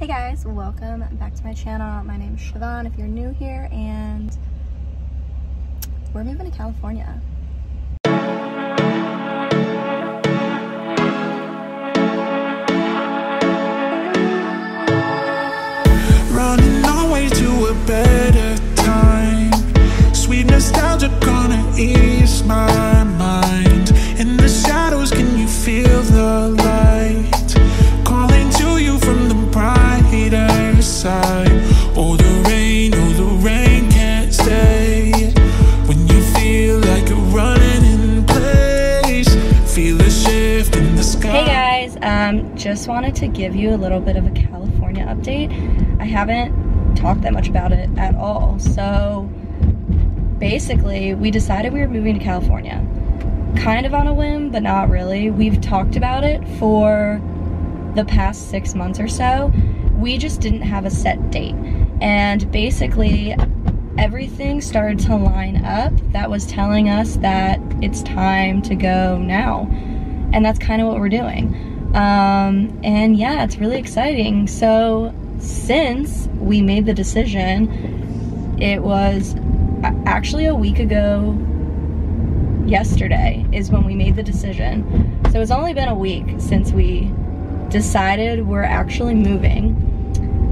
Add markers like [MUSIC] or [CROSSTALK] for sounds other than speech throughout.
Hey guys, welcome back to my channel. My name is Sioban if you're new here and we're moving to California. Running always to a better time. Sweet nostalgia gonna ease little bit of a California update. I haven't talked that much about it at all. So basically, we decided we were moving to California. Kind of on a whim, but not really. We've talked about it for the past six months or so. We just didn't have a set date. And basically, everything started to line up that was telling us that it's time to go now. And that's kind of what we're doing. Um, and yeah, it's really exciting. So, since we made the decision, it was actually a week ago yesterday is when we made the decision. So it's only been a week since we decided we're actually moving.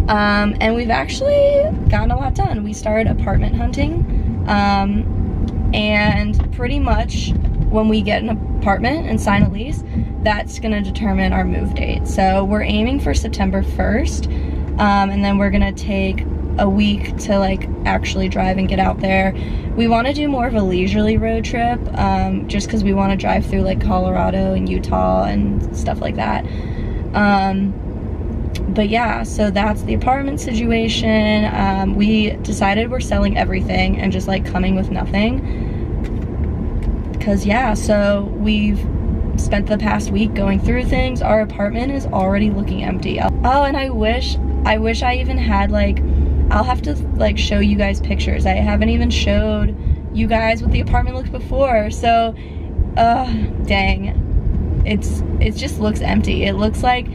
Um, and we've actually gotten a lot done. We started apartment hunting. Um, and pretty much when we get an apartment and sign a lease, that's gonna determine our move date. So we're aiming for September 1st. Um, and then we're gonna take a week to like actually drive and get out there. We want to do more of a leisurely road trip, um, just because we want to drive through like Colorado and Utah and stuff like that. Um, but yeah, so that's the apartment situation. Um, we decided we're selling everything and just like coming with nothing. Because yeah, so we've spent the past week going through things. Our apartment is already looking empty. Oh, and I wish, I wish I even had like I'll have to like show you guys pictures. I haven't even showed you guys what the apartment looked before. So, uh, dang. It's, it just looks empty. It looks like,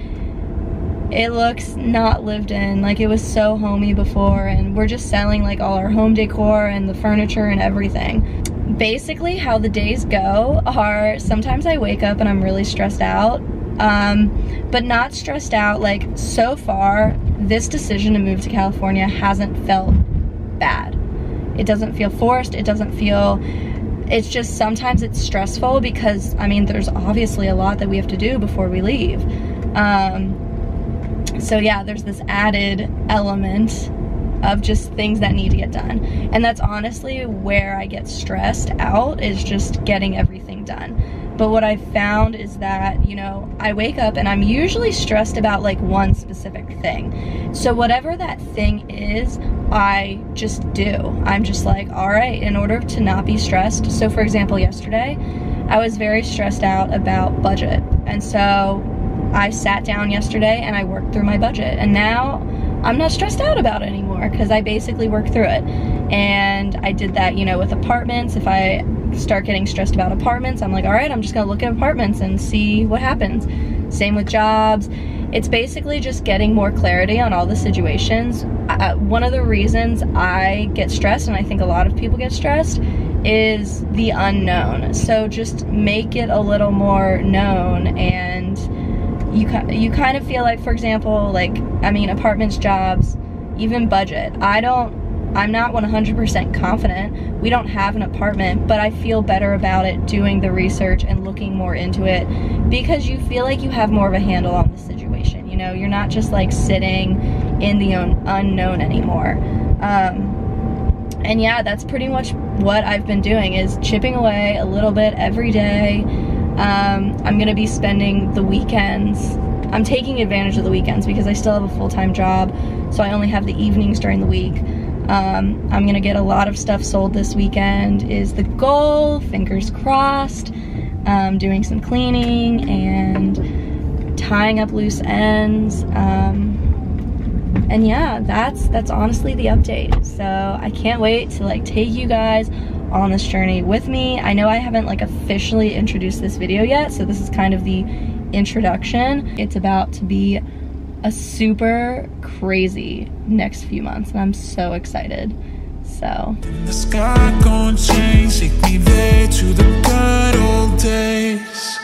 it looks not lived in. Like it was so homey before and we're just selling like all our home decor and the furniture and everything. Basically how the days go are sometimes I wake up and I'm really stressed out um, but not stressed out. Like so far, this decision to move to California hasn't felt bad. It doesn't feel forced. It doesn't feel, it's just sometimes it's stressful because, I mean, there's obviously a lot that we have to do before we leave. Um, so yeah, there's this added element of just things that need to get done. And that's honestly where I get stressed out is just getting everything done. But what I've found is that, you know, I wake up and I'm usually stressed about like one specific thing. So whatever that thing is, I just do. I'm just like, all right, in order to not be stressed. So for example, yesterday, I was very stressed out about budget. And so I sat down yesterday and I worked through my budget. And now I'm not stressed out about it anymore because I basically worked through it. And I did that, you know, with apartments. If I start getting stressed about apartments, I'm like, all right, I'm just gonna look at apartments and see what happens. Same with jobs. It's basically just getting more clarity on all the situations. One of the reasons I get stressed, and I think a lot of people get stressed, is the unknown. So just make it a little more known and you you kind of feel like for example like i mean apartments jobs even budget. I don't i'm not 100% confident. We don't have an apartment but i feel better about it doing the research and looking more into it because you feel like you have more of a handle on the situation. You know you're not just like sitting in the unknown anymore. Um, and yeah that's pretty much what i've been doing is chipping away a little bit every day um, I'm gonna be spending the weekends. I'm taking advantage of the weekends because I still have a full-time job, so I only have the evenings during the week. Um, I'm gonna get a lot of stuff sold this weekend is the goal, fingers crossed. Um, doing some cleaning and tying up loose ends. Um, and yeah, that's that's honestly the update. So I can't wait to like take you guys on this journey with me. I know I haven't like officially introduced this video yet, so this is kind of the introduction. It's about to be a super crazy next few months and I'm so excited. So The sky gon' change, take me there to the good old days.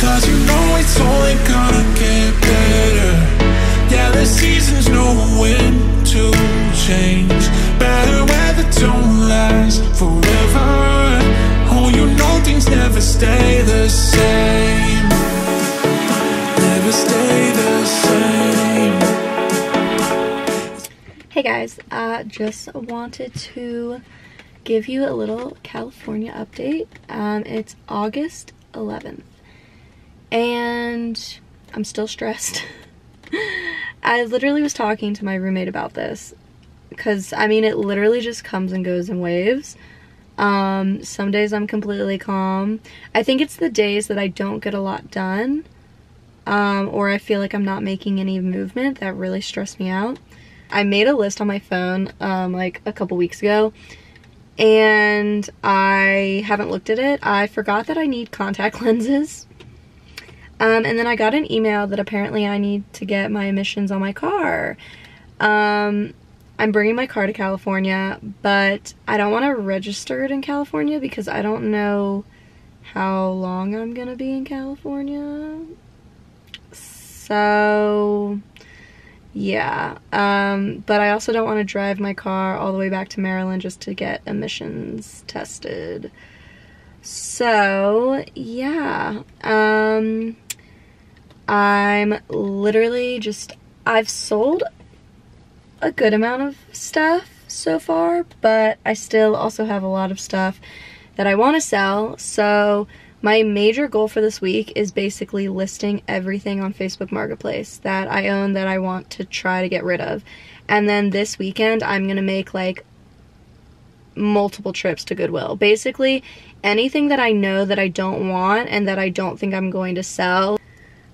Cause you know it's only gonna get better. Seasons know when to change. Better weather don't last forever. Oh, you know things never stay the same. Never stay the same. Hey guys, uh, just wanted to give you a little California update. Um, it's August 11th, and I'm still stressed. [LAUGHS] I literally was talking to my roommate about this because I mean, it literally just comes and goes in waves. Um, some days I'm completely calm. I think it's the days that I don't get a lot done, um, or I feel like I'm not making any movement that really stress me out. I made a list on my phone um, like a couple weeks ago and I haven't looked at it. I forgot that I need contact [LAUGHS] lenses. Um, and then I got an email that apparently I need to get my emissions on my car. Um, I'm bringing my car to California, but I don't want to register it in California because I don't know how long I'm going to be in California. So, yeah. Um, but I also don't want to drive my car all the way back to Maryland just to get emissions tested. So, yeah. Um, I'm literally just, I've sold a good amount of stuff so far, but I still also have a lot of stuff that I want to sell. So, my major goal for this week is basically listing everything on Facebook Marketplace that I own that I want to try to get rid of. And then this weekend, I'm going to make like multiple trips to Goodwill. Basically, anything that I know that I don't want and that I don't think I'm going to sell.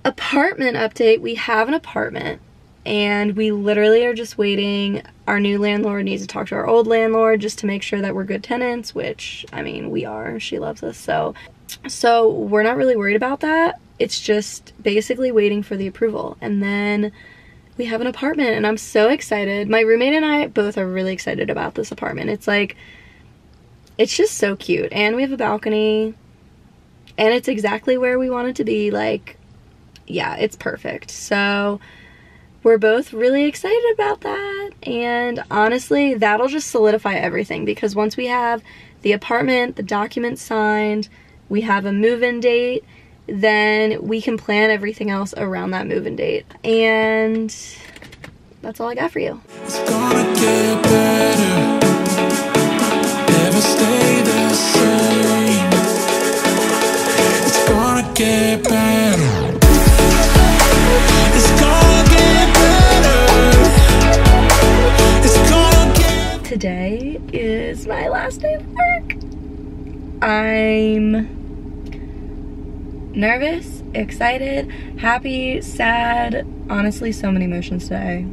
Apartment update we have an apartment and we literally are just waiting. Our new landlord needs to talk to our old landlord just to make sure that we're good tenants, which I mean, we are. She loves us. So so we're not really worried about that. It's just basically waiting for the approval. And then we have an apartment and I'm so excited. My roommate and I both are really excited about this apartment. It's like it's just so cute and we have a balcony and it's exactly where we wanted to be like yeah, it's perfect. So we're both really excited about that. And honestly, that'll just solidify everything because once we have the apartment, the documents signed, we have a move-in date, then we can plan everything else around that move-in date. And that's all I got for you. Get better. Today is my last day of work. I'm nervous, excited, happy, sad, honestly, so many emotions today.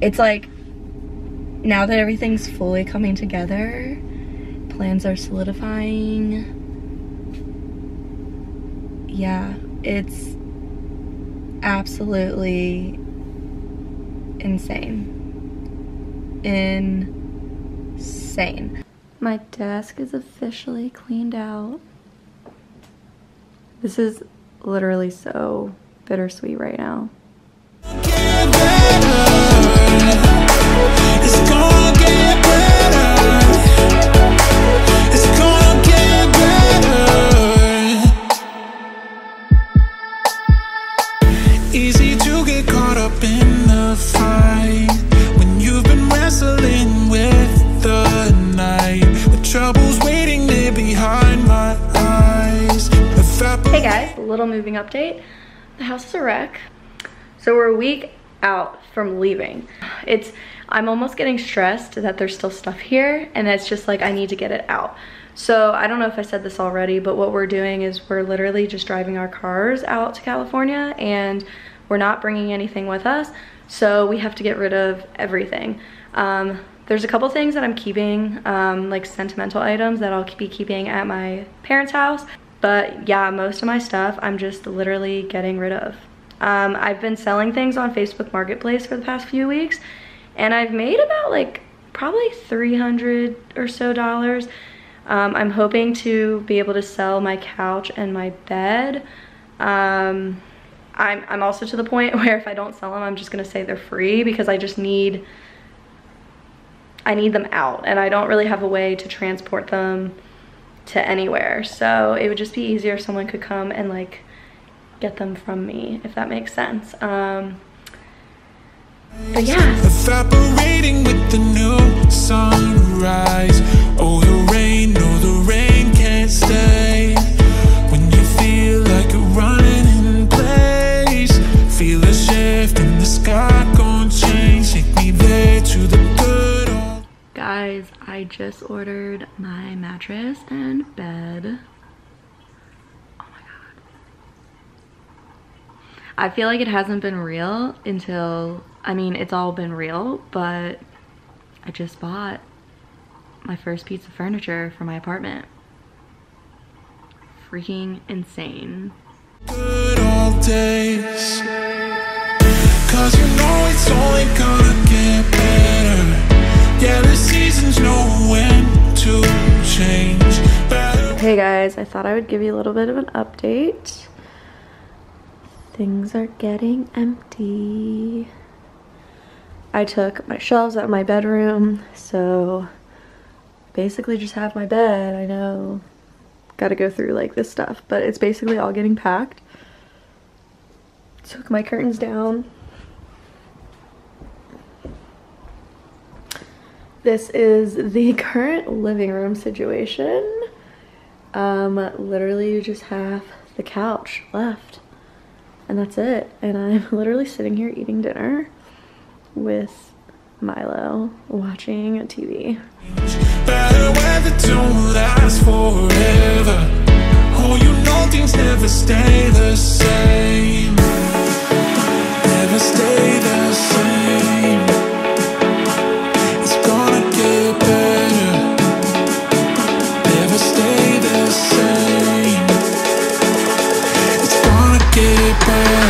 It's like now that everything's fully coming together, plans are solidifying. Yeah, it's absolutely insane. Insane. My desk is officially cleaned out. This is literally so bittersweet right now. get better. It's gonna get better. It's gonna get better. Easy to get caught up in the fight little moving update. The house is a wreck. So we're a week out from leaving. It's, I'm almost getting stressed that there's still stuff here and it's just like I need to get it out. So I don't know if I said this already, but what we're doing is we're literally just driving our cars out to California and we're not bringing anything with us. So we have to get rid of everything. Um, there's a couple things that I'm keeping, um, like sentimental items that I'll be keeping at my parents' house. But yeah, most of my stuff I'm just literally getting rid of. Um, I've been selling things on Facebook Marketplace for the past few weeks and I've made about like probably 300 or so dollars. Um, I'm hoping to be able to sell my couch and my bed. Um, I'm, I'm also to the point [LAUGHS] where if I don't sell them, I'm just gonna say they're free because I just need, I need them out and I don't really have a way to transport them to anywhere. So it would just be easier if someone could come and like get them from me, if that makes sense. Um, but yeah. With the new sunrise. Oh, the rain, no, the rain can't stay. Guys, I just ordered my mattress and bed. Oh my god. I feel like it hasn't been real until, I mean, it's all been real, but I just bought my first piece of furniture for my apartment. Freaking insane. good old days. Cause you know it's only Hey guys, I thought I would give you a little bit of an update. Things are getting empty. I took my shelves out of my bedroom, so basically just have my bed. I know, gotta go through like this stuff, but it's basically all getting packed. Took my curtains down. This is the [LAUGHS] current living room situation um, literally you just have the couch left and that's it. And I'm [LAUGHS] literally sitting here eating dinner with Milo watching TV. Oh, you know things never stay the same. Never stay the same. there